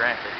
granted.